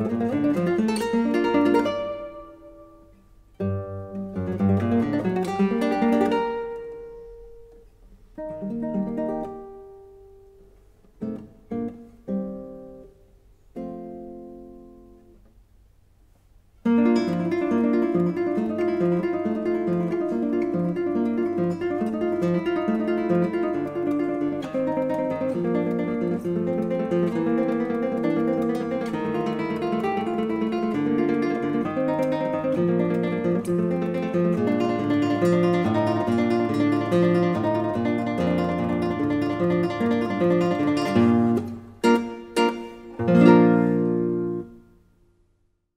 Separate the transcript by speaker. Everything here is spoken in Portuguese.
Speaker 1: Música Música